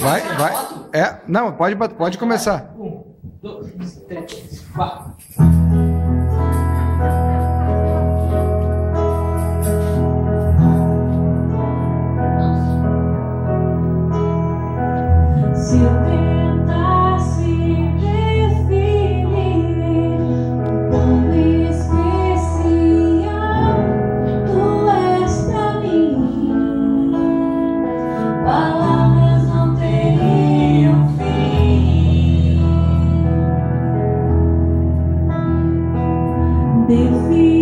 Vai, vai. É, não, pode, pode começar. Um, dois, três, quatro. Se eu tenho they feel